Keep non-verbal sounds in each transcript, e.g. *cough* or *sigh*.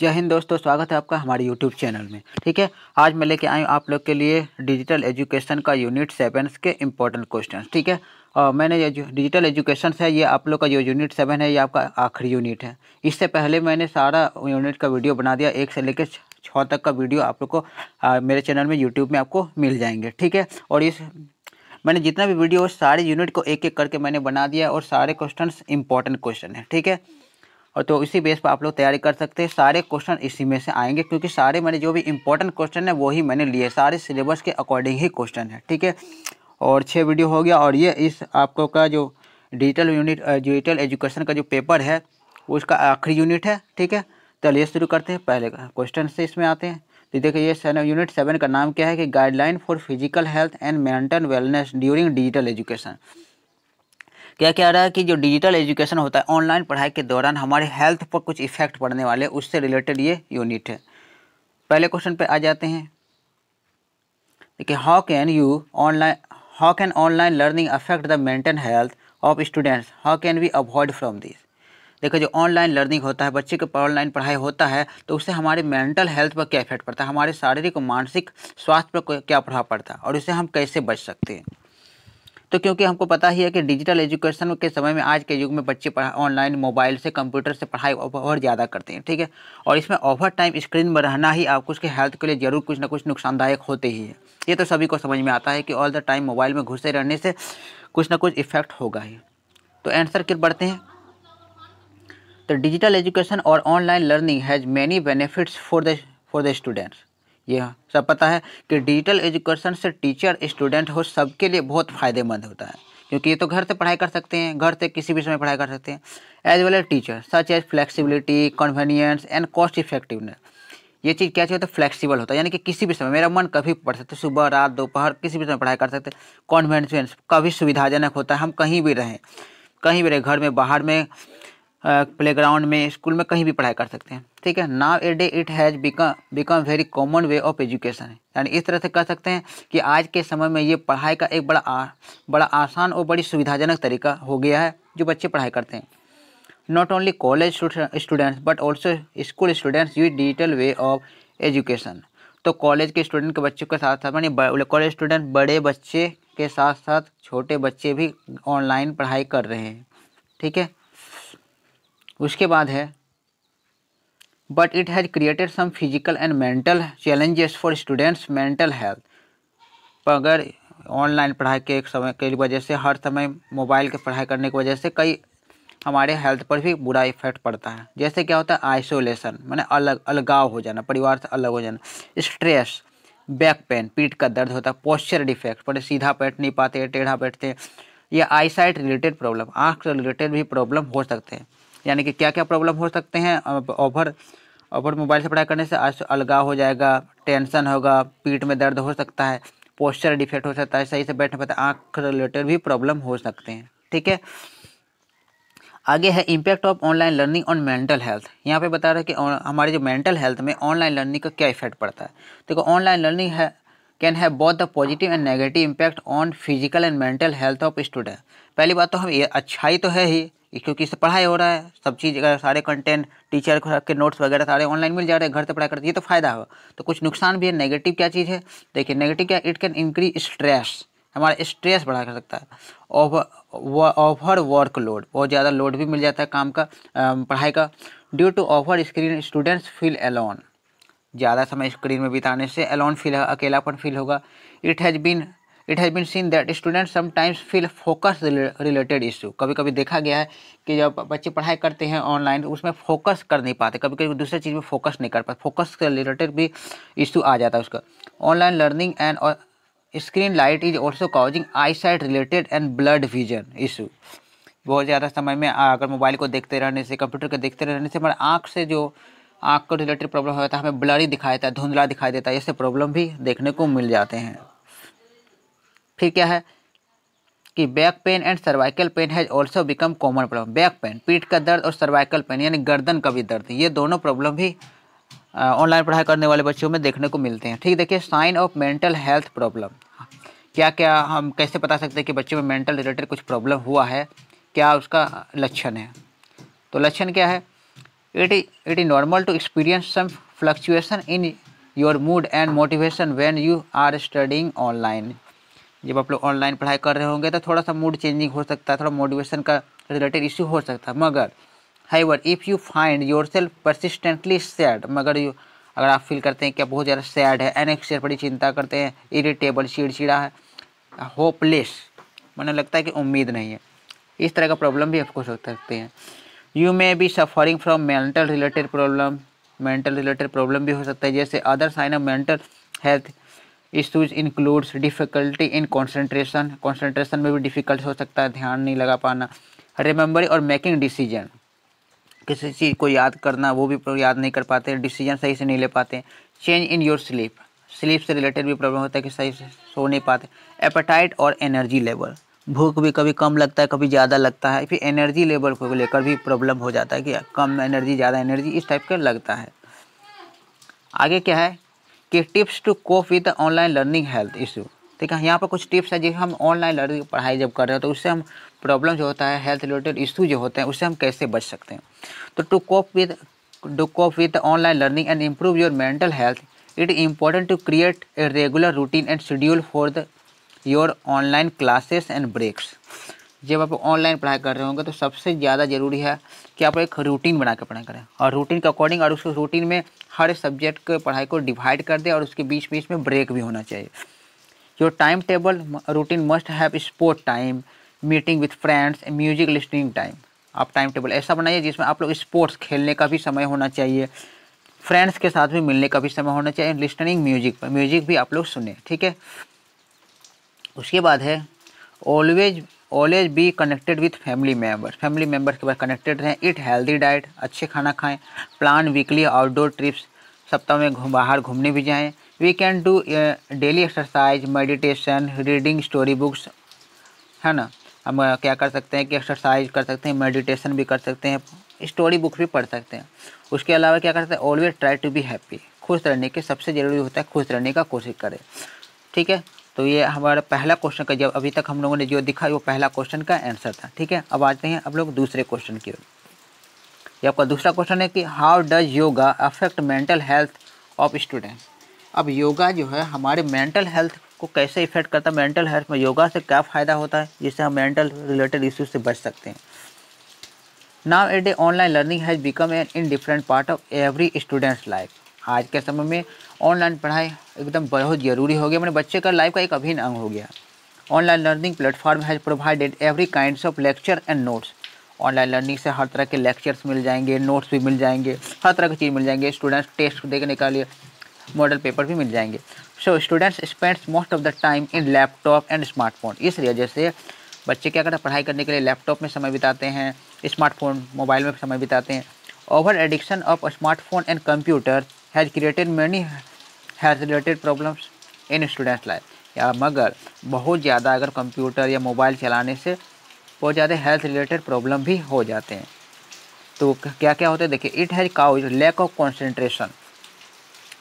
जय हिंद दोस्तों स्वागत है आपका हमारे यूट्यूब चैनल में। ठीक है आज मैं लेके आई हूँ आप लोग के लिए डिजिटल एजुकेशन का यूनिट सेवन के इम्पोर्टेंट क्वेश्चन ठीक है और मैंने ये जो डिजिटल एजुकेशन है ये आप लोग का जो यूनिट सेवन है ये आपका आखिरी यूनिट है। इससे पहले मैंने सारा यूनिट का वीडियो बना दिया एक से लेकर छः तक का वीडियो आप लोग को आ, मेरे चैनल में यूट्यूब में आपको मिल जाएँगे। ठीक है और इस मैंने जितना भी वीडियो सारे यूनिट को एक एक करके मैंने बना दिया और सारे क्वेश्चन इंपॉर्टेंट क्वेश्चन है। ठीक है और तो इसी बेस पर आप लोग तैयारी कर सकते हैं। सारे क्वेश्चन इसी में से आएँगे, क्योंकि सारे मैंने जो भी इंपॉर्टेंट क्वेश्चन है, वही मैंने लिए सारे सिलेबस के अकॉर्डिंग ही क्वेश्चन है, ठीक है? और छः वीडियो हो गया, और ये इस आपको का जो डिजिटल यूनिट डिजिटल एजुकेशन का जो पेपर है, उसका आखिरी यूनिट है, ठीक है? चलिए शुरू करते हैं। पहले क्वेश्चन से इसमें आते हैं। तो देखिए, ये यूनिट सेवन का नाम क्या है कि guideline for physical health and mental wellness during digital education क्या कह रहा है कि जो डिजिटल एजुकेशन होता है ऑनलाइन पढ़ाई के दौरान हमारे हेल्थ पर कुछ इफ़ेक्ट पड़ने वाले, उससे रिलेटेड ये यूनिट है। पहले क्वेश्चन पे आ जाते हैं। देखिए how can you online how can online learning affect the mental health of students how can we avoid from this देखो, जो ऑनलाइन लर्निंग होता है, बच्चे के ऑनलाइन पढ़ाई होता है तो उससे हमारे मेंटल हेल्थ पर क्या इफ़ेक्ट पड़ता है? हमारे शारीरिक और मानसिक स्वास्थ्य पर क्या प्रभाव पड़ता है? और इससे हम कैसे बच सकते हैं? तो क्योंकि हमको पता ही है कि डिजिटल एजुकेशन के समय में आज के युग में बच्चे ऑनलाइन मोबाइल से, कंप्यूटर से पढ़ाई बहुत ज़्यादा करते हैं, ठीक है? और इसमें ओवर टाइम स्क्रीन में रहना ही आपको उसके हेल्थ के लिए ज़रूर कुछ ना कुछ नुकसानदायक होते ही है। ये तो सभी को समझ में आता है कि ऑल द टाइम मोबाइल में घुसे रहने से कुछ ना कुछ इफ़ेक्ट होगा ही। तो आंसर किस बढ़ते हैं। तो डिजिटल एजुकेशन और online learning has many benefits for the for the students ये सब पता है कि डिजिटल एजुकेशन से टीचर, स्टूडेंट हो सबके लिए बहुत फ़ायदेमंद होता है। क्योंकि ये तो घर से पढ़ाई कर सकते हैं, घर से किसी भी समय पढ़ाई कर सकते हैं। As well as teacher such as flexibility convenience and cost effectiveness ये चीज़ क्या चाहिए तो फ्लेक्सिबल होता है। यानी कि किसी भी समय, मेरा मन कभी पढ़ सकते सुबह, रात, दोपहर, किसी भी समय पढ़ाई कर सकते कॉन्वेंस कभी सुविधाजनक होता है। हम कहीं भी रहें, कहीं भी रहें, घर में, बाहर में प्लेग्राउंड में स्कूल में कहीं भी पढ़ाई कर सकते हैं। ठीक है? Nowadays it has become become very common way of education यानी इस तरह से कह सकते हैं कि आज के समय में ये पढ़ाई का एक बड़ा आ, बड़ा आसान और बड़ी सुविधाजनक तरीका हो गया है जो बच्चे पढ़ाई करते हैं। Not only college students but also school students use digital way of education तो कॉलेज के स्टूडेंट के बच्चों के साथ साथ मानी कॉलेज स्टूडेंट बड़े बच्चे के साथ साथ छोटे बच्चे भी ऑनलाइन पढ़ाई कर रहे हैं। ठीक है? उसके बाद है। But it has created some physical and mental challenges for students mental health पर अगर ऑनलाइन पढ़ाई के एक समय के वजह से, हर समय मोबाइल के पढ़ाई करने की वजह से कई हमारे हेल्थ पर भी बुरा इफ़ेक्ट पड़ता है। जैसे क्या होता है आइसोलेशन मैंने अलग, अलगाव हो जाना, परिवार से अलग हो जाना स्ट्रेस बैक पेन पीठ का दर्द होता है पोस्चर डिफेक्ट पड़े सीधा बैठ नहीं पाते, टेढ़ा बैठते हैं या आईसाइट रिलेटेड प्रॉब्लम आँख से रिलेटेड भी प्रॉब्लम हो सकते हैं। यानी कि क्या क्या प्रॉब्लम हो सकते हैं? ओवर ओवर मोबाइल से पढ़ाई करने से अलगाव हो जाएगा टेंशन होगा, पीठ में दर्द हो सकता है पोस्चर डिफेक्ट हो सकता है, सही से बैठ नहीं पाता आँख रिलेटेड भी प्रॉब्लम हो सकते हैं, ठीक है? आगे है impact of online learning on mental health यहाँ पे बता रहे हैं कि हमारे जो मेंटल हेल्थ में ऑनलाइन लर्निंग का क्या इफ़ेक्ट पड़ता है। देखो ऑनलाइन लर्निंग है can have both the positive and negative impact on physical and mental health of student पहली बात तो हम ये, अच्छाई तो है ही क्योंकि इससे पढ़ाई हो रहा है, सब चीज़, अगर सारे कंटेंट टीचर के नोट्स वगैरह सारे ऑनलाइन मिल जा रहे हैं, घर से पढ़ाई करते ये तो फ़ायदा हो तो कुछ नुकसान भी है नेगेटिव क्या चीज़ है? देखिए नेगेटिव क्या इट कैन इंक्रीज स्ट्रेस हमारा स्ट्रेस बढ़ा कर सकता है। ओवर वर्क लोड बहुत ज़्यादा लोड भी मिल जाता है काम का पढ़ाई का। Due to over screen students feel alone ज़्यादा समय स्क्रीन में बिताने से अलोन फील अकेलापन फील होगा। It has been it has been seen that student sometimes feel focus related issue कभी कभी देखा गया है कि जब बच्चे पढ़ाई करते हैं ऑनलाइन उसमें फोकस कर नहीं पाते। कभी कभी दूसरे चीज़ में फोकस नहीं कर पाते। फोकस के रिलेटेड भी इशू आ जाता है उसका। Online learning and screen light is also causing eyesight related and blurred vision issue बहुत ज़्यादा समय में अगर मोबाइल को देखते रहने से कंप्यूटर को देखते रहने से, हमारे आँख से जो आँख को रिलेटेड प्रॉब्लम होता है, हमें ब्लरी दिखाई देता है, धुंधला दिखाई देता है, ऐसे प्रॉब्लम भी देखने को मिल जाते हैं। फिर क्या है कि back pain and cervical pain has also become common problem back pain पीठ का दर्द और सर्वाइकल पेन यानी गर्दन का भी दर्द, ये दोनों प्रॉब्लम भी ऑनलाइन पढ़ाई करने वाले बच्चों में देखने को मिलते हैं। ठीक, देखिए sign of mental health problem क्या क्या हम कैसे बता सकते हैं कि बच्चों में मेंटल रिलेटेड कुछ प्रॉब्लम हुआ है? क्या उसका लक्षण है? तो लक्षण क्या है? It it is normal to experience some fluctuation in your mood and motivation when you are studying online जब आप लोग ऑनलाइन पढ़ाई कर रहे होंगे तो थोड़ा सा मूड चेंजिंग हो सकता है, थोड़ा मोटिवेशन का रिलेटेड इशू हो सकता है। मगर however if you find yourself persistently sad मगर यू, अगर आप फील करते हैं कि आप बहुत ज़्यादा सैड है एनेक्सियर बड़ी चिंता करते हैं इरिटेबल चिड़चिड़ा है होपलेस मैंने लगता है कि उम्मीद नहीं है। इस तरह का प्रॉब्लम भी आपको हो सकते हैं। You may be suffering from mental related problem mental related problem भी हो सकता है, जैसे other sign of mental health issues includes difficulty in concentration concentration में भी डिफ़िकल्ट हो सकता है, ध्यान नहीं लगा पाना। रिमेंबरिंग और मेकिंग डिसीज़न किसी चीज़ को याद करना, वो भी याद नहीं कर पाते डिसीज़न सही से नहीं ले पाते। Change in your sleep sleep से रिलेटेड भी प्रॉब्लम होता है कि सही से सो नहीं पाते। एपेटाइट और एनर्जी लेवल भूख भी कभी कम लगता है, कभी ज़्यादा लगता है। फिर एनर्जी लेवल को लेकर भी प्रॉब्लम हो जाता है कि कम एनर्जी ज़्यादा एनर्जी इस टाइप का लगता है। आगे क्या है? कि tips to cope with online learning health issue ठीक है, यहाँ पर कुछ टिप्स है जो हम ऑनलाइन लर्निंग पढ़ाई जब कर रहे हैं तो उससे हम प्रॉब्लम जो होता है हेल्थ रिलेटेड इशू जो होते हैं, उससे हम कैसे बच सकते हैं। तो to cope with to cope with online learning and improve your mental health it important to create a regular routine and schedule for the your online classes and breaks जब आप ऑनलाइन पढ़ाई कर रहे होंगे तो सबसे ज़्यादा ज़रूरी है कि आप एक रूटीन बना के पढ़ाई करें। और रूटीन के अकॉर्डिंग और उस रूटीन में हर सब्जेक्ट के पढ़ाई को डिवाइड कर दें और उसके बीच बीच में ब्रेक भी होना चाहिए। Your time table routine must have sport time meeting with friends music listening time आप टाइम टेबल ऐसा बनाइए जिसमें आप लोग स्पोर्ट्स खेलने का भी समय होना चाहिए फ्रेंड्स के साथ भी मिलने का भी समय होना चाहिए लिस्टनिंग म्यूज़िक पर। म्यूज़िक भी आप लोग सुने, ठीक है? उसके बाद है always always be connected with family member family member के बाद कनेक्टेड रहें इट हेल्दी डाइट अच्छे खाना खाएँ प्लान वीकली आउटडोर ट्रिप्स सप्ताह में घूम, बाहर घूमने भी जाएँ। We can do daily exercise meditation reading story books है ना? हम क्या कर सकते हैं कि एक्सरसाइज कर सकते हैं मेडिटेशन भी कर सकते हैं स्टोरी बुक भी पढ़ सकते हैं। उसके अलावा क्या कर सकते हैं? Always try to be happy खुश रहने के, सबसे ज़रूरी होता है खुश रहने का कोशिश करें। ठीक है? तो ये हमारा पहला क्वेश्चन का जब अभी तक हम लोगों ने जो दिखा वो पहला क्वेश्चन का आंसर था, ठीक है? अब आते हैं अब लोग दूसरे क्वेश्चन की ओर। ये आपका दूसरा क्वेश्चन है कि how does yoga affect mental health of student अब योगा जो है हमारे मेंटल हेल्थ को कैसे इफ़ेक्ट करता है? मेंटल हेल्थ में योगा से क्या फ़ायदा होता है? जिससे हम मेंटल रिलेटेड इश्यूज़ से बच सकते हैं। Nowadays online learning has become an in different part of every students life आज के समय में ऑनलाइन पढ़ाई एकदम बहुत ज़रूरी हो गया। मैंने बच्चे का लाइफ का एक अभिन्न अंग हो गया। Online learning platform has provided every kind of lecture and notes online learning से हर तरह के लेक्चर्स मिल जाएँगे नोट्स भी मिल जाएँगे, हर तरह की चीज़ मिल जाएँगे स्टूडेंट्स टेस्ट देखने के लिए मॉडल पेपर भी मिल जाएँगे। So students spends most of the time in laptop and smartphone इस वजह से बच्चे क्या करते हैं? पढ़ाई करने के लिए लैपटॉप में समय बिताते हैं स्मार्टफ़ोन मोबाइल में समय बिताते हैं। Over addiction of smartphone and computer has created many has related problems in students life या मगर बहुत ज़्यादा अगर कंप्यूटर या मोबाइल चलाने से बहुत ज़्यादा हेल्थ रिलेटेड प्रॉब्लम भी हो जाते हैं। तो क्या क्या होता है? देखिए it has caused lack of concentration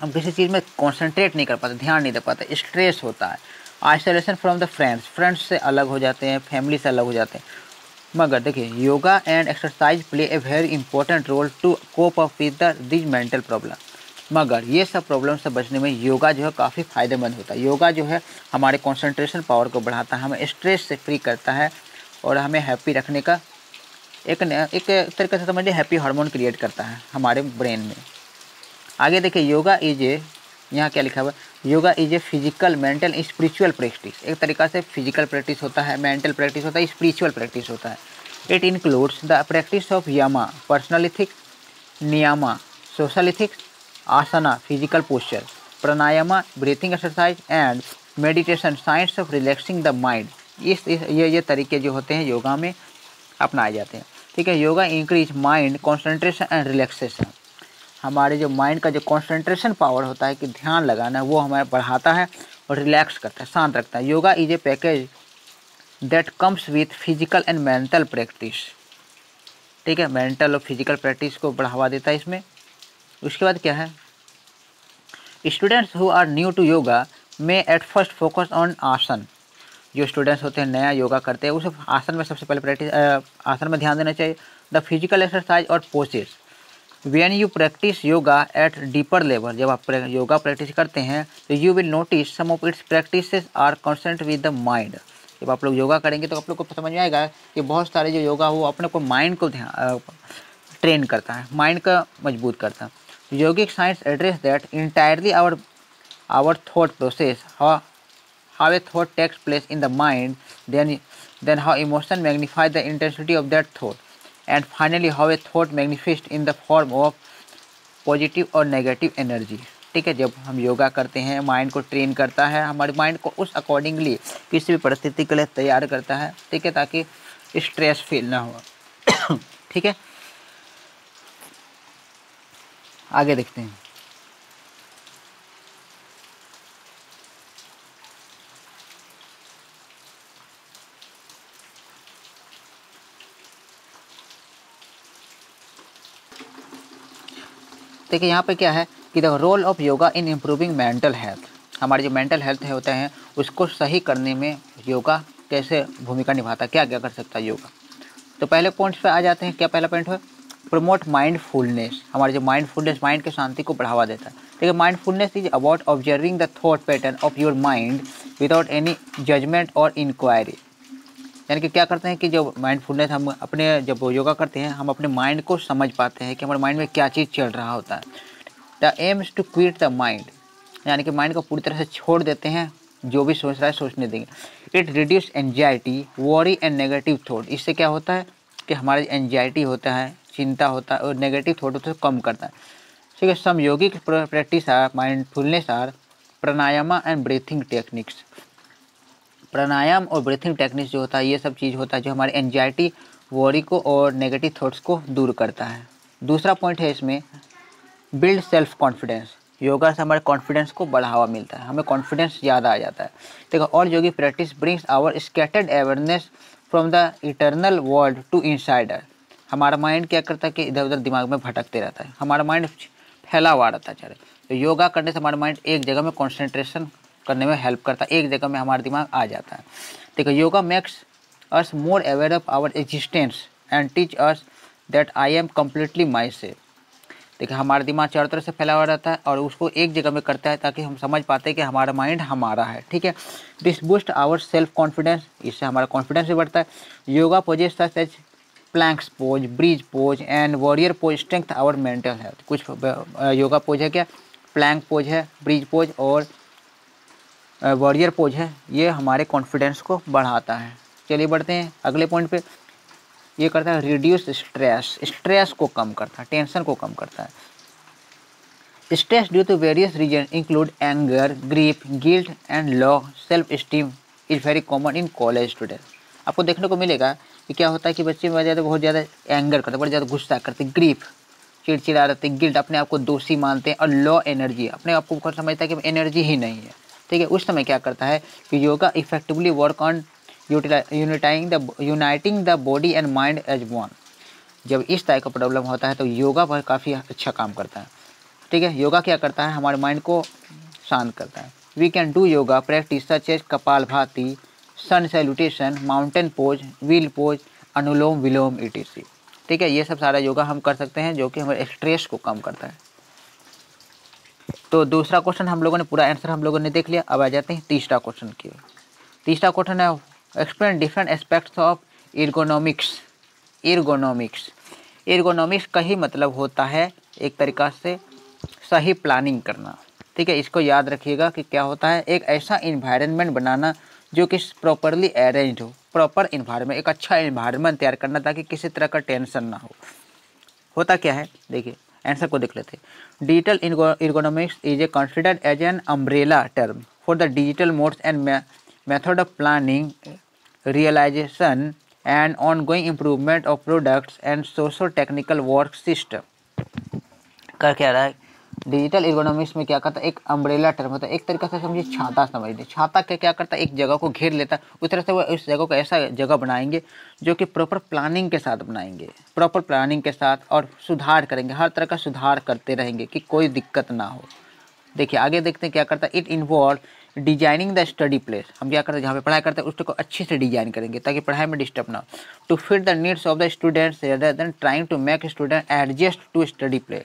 हम किसी चीज़ में कॉन्सेंट्रेट नहीं कर पाते, ध्यान नहीं दे पाते स्ट्रेस होता है। Isolation from the friends friends से अलग हो जाते हैं फैमिली से अलग हो जाते हैं। मगर देखिए yoga and exercise play a very important role to cope up with these mental problem मगर ये सब प्रॉब्लम से बचने में योगा जो है काफ़ी फ़ायदेमंद होता है। योगा जो है हमारे कॉन्सेंट्रेशन पावर को बढ़ाता है, हमें स्ट्रेस से फ्री करता है और हमें हैप्पी रखने का एक एक तरीके से समझिए हैप्पी हार्मोन क्रिएट करता है हमारे ब्रेन में। आगे देखिए, योगा इज़ ए यहाँ क्या लिखा हुआ है? Yoga is a physical mental spiritual practice एक तरीका से फ़िज़िकल प्रैक्टिस होता है मेंटल प्रैक्टिस होता है स्पिरिचुअल प्रैक्टिस होता है। It includes the practice of yama personal ethics niyama social ethics asana physical posture pranayama breathing exercise and meditation science of relaxing the mind is, ये ये तरीके जो होते हैं योगा में अपनाए जाते हैं। ठीक है yoga increase mind concentration and relaxation हमारे जो माइंड का जो कॉन्सेंट्रेशन पावर होता है कि ध्यान लगाना है वो हमें बढ़ाता है और रिलैक्स करता है शांत रखता है। Yoga is a package that comes with physical and mental practice ठीक है मेंटल और फ़िज़िकल प्रैक्टिस को बढ़ावा देता है इसमें। उसके बाद क्या है? Students who are new to yoga may at first focus on asana जो स्टूडेंट्स होते हैं, नया योगा करते हैं, उसे आसन में सबसे पहले प्रैक्टिस आसन में ध्यान देना चाहिए। द फ़िज़िकल एक्सरसाइज और poses when you practice yoga at deeper level जब आप योगा प्रैक्टिस करते हैं तो you will notice some of its practice are concerned with the mind जब आप लोग योगा करेंगे तो आप लोग को समझ में आएगा कि बहुत सारे जो योगा वो अपने को माइंड को ध्यान ट्रेन करता है माइंड का मज़बूत करता है। Yogic science address that entirely our our thought process how a thought takes place in the mind then then how emotion magnify the intensity of that thought and finally how a thought manifest in the form of positive और negative energy ठीक है, जब हम योगा करते हैं mind को train करता है, हमारे माइंड को उस अकॉर्डिंगली किसी भी परिस्थिति के लिए तैयार करता है, ठीक है, ताकि स्ट्रेस फील ना हो। *coughs* ठीक है? आगे देखते हैं। देखिए, यहाँ पे क्या है कि the role of yoga in improving mental health हमारे जो मेंटल हेल्थ होते हैं, उसको सही करने में योगा कैसे भूमिका निभाता क्या क्या कर सकता है योगा तो पहले पॉइंट्स पे आ जाते हैं। क्या पहला पॉइंट है प्रमोट माइंडफुलनेस हमारे जो माइंडफुलनेस माइंड के शांति को बढ़ावा देता है। ठीक देखिए mindfulness is about observing the thought pattern of your mind without any judgement और इंक्वायरी यानी कि क्या करते हैं कि जो माइंडफुलनेस हम अपने, जब योगा करते हैं, हम अपने माइंड को समझ पाते हैं कि हमारे माइंड में क्या चीज़ चल रहा होता है। The aim is to quiet the mind यानी कि माइंड को पूरी तरह से छोड़ देते हैं, जो भी सोच रहा है, सोचने देंगे। It reduce anxiety worry and negative thought इससे क्या होता है कि हमारा एनजाइटी होता है चिंता होता है और नेगेटिव थॉट है कम करता है। ठीक है some yogic practice are mindfulness are pranayama and breathing techniques pranayama और ब्रीथिंग टेक्निक्स जो होता है, ये सब चीज़ होता है जो हमारे एनजाइटी वॉरी को और नेगेटिव थॉट्स को दूर करता है। दूसरा पॉइंट है इसमें बिल्ड सेल्फ कॉन्फिडेंस योगा से हमारे कॉन्फिडेंस को बढ़ावा मिलता है, हमें कॉन्फिडेंस ज़्यादा आ जाता है। देखो और yogi practice brings our scattered awareness from the eternal world to insider हमारा माइंड क्या करता है कि इधर उधर दिमाग में भटकते रहता है। हमारा माइंड फैला हुआ रहता है चले तो योगा करने से हमारा माइंड एक जगह में कॉन्सेंट्रेशन करने में हेल्प करता है। एक जगह में हमारा दिमाग आ जाता है। देखो yoga makes us more aware of our existence and teach us that I am completely my self देखिए हमारा दिमाग चारों तरफ़ से फैला हुआ रहता है और उसको एक जगह में करता है ताकि हम समझ पाते हैं कि हमारा माइंड हमारा है। ठीक है? This boost our self confidence इससे हमारा कॉन्फिडेंस भी बढ़ता है। Yoga poses such as planks pose bridge pose and warrior pose strength our mental health कुछ योगा पोज है क्या? प्लैंक पोज है ब्रिज पोज और वॉरियर पोज है। ये हमारे कॉन्फिडेंस को बढ़ाता है। चलिए बढ़ते हैं अगले पॉइंट पे। ये करता है रिड्यूस स्ट्रेस स्ट्रेस को कम करता है टेंशन को कम करता है। Stress due to various reason include anger grief guilt and low self esteem is very common in college student आपको देखने को मिलेगा कि क्या होता है कि बच्चे में ज़्यादा, बहुत ज़्यादा एंगर करते बहुत ज़्यादा गुस्सा करते ग्रीफ चिड़चिड़ा रहते गिल्ट अपने आप को दोषी मानते हैं और लो एनर्जी अपने आप को समझता है कि एनर्जी ही नहीं है। ठीक है, उस समय क्या करता है कि yoga effectively work on uniting the uniting the body and mind as one जब इस टाइप का प्रॉब्लम होता है तो योगा पर काफ़ी अच्छा काम करता है। ठीक है योगा क्या करता है? हमारे माइंड को शांत करता है। We can do yoga practice such as kapalbhati sun salutation mountain pose wheel pose anulom vilom ई ठीक है, ये सब सारा योगा हम कर सकते हैं, जो कि हमारे स्ट्रेस को कम करता है। तो दूसरा क्वेश्चन हम लोगों ने, पूरा आंसर हम लोगों ने देख लिया, अब आ जाते हैं तीसरा क्वेश्चन की तीसरा क्वेश्चन है explain different aspects of ergonomics ergonomics ergonomics का ही मतलब होता है, एक तरीका से सही प्लानिंग करना। ठीक है, इसको याद रखिएगा कि क्या होता है, एक ऐसा इन्वायरमेंट बनाना जो कि प्रॉपरली अरेंज हो प्रॉपर इन्वायरमेंट एक अच्छा इन्वायरमेंट तैयार करना ताकि किसी तरह का टेंशन ना हो। होता क्या है? देखिए आंसर को देख लेते हैं। Digital ergonomics is a considered as an umbrella term for the digital modes and method of planning realisation and ongoing improvement of products and social technical work system कर क्या रहा है? डिजिटल इकोनॉमिक्स में क्या करता है? एक अम्ब्रेला टर्म होता है। एक तरीका से समझिए, छाता समझ लीजिए। छाता क्या क्या करता है? एक जगह को घेर लेता है। उस तरह से वो इस जगह को ऐसा जगह बनाएँगे जो कि प्रॉपर प्लानिंग के साथ बनाएँगे। प्रॉपर प्लानिंग के साथ और सुधार करेंगे। हर तरह का सुधार करते रहेंगे कि कोई दिक्कत ना हो। देखिए, आगे देखते हैं क्या करता है? It involve designing the study place हम क्या करते हैं? जहाँ पे पढ़ाई करते हैं, उसको अच्छे से डिज़ाइन करेंगे ताकि पढ़ाई में डिस्टर्ब ना हो। To fit the needs of the students rather than trying to make student adjust to study place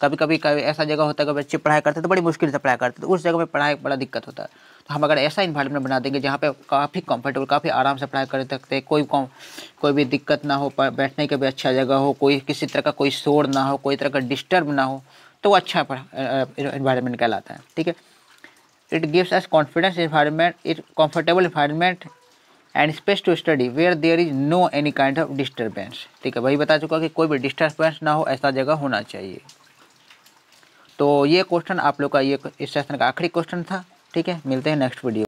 कभी कभी कभी ऐसा जगह होता है कि बच्चे पढ़ाई करते तो बड़ी मुश्किल से पढ़ाई करते तो उस जगह में पढ़ाई बड़ा दिक्कत होता है। तो हम अगर ऐसा इन्वायरमेंट बना देंगे जहाँ पे काफ़ी कंफर्टेबल काफ़ी आराम से पढ़ाई कर सकते हैं, कोई कोई भी दिक्कत ना हो बैठने की भी अच्छा जगह हो, कोई किसी तरह का कोई शोर ना हो, कोई तरह का डिस्टर्ब ना हो तो वो अच्छा इन्वायरमेंट कहलाता है, ठीक है? It gives us confidence environment it comfortable environment and space to study where there is no any kind of disturbance ठीक है? वही बता चुका कि कोई भी डिस्टर्बेंस ना हो, ऐसा जगह होना चाहिए। तो ये क्वेश्चन आप लोग का, ये इस सेशन का आखिरी क्वेश्चन था। ठीक है, मिलते हैं नेक्स्ट वीडियो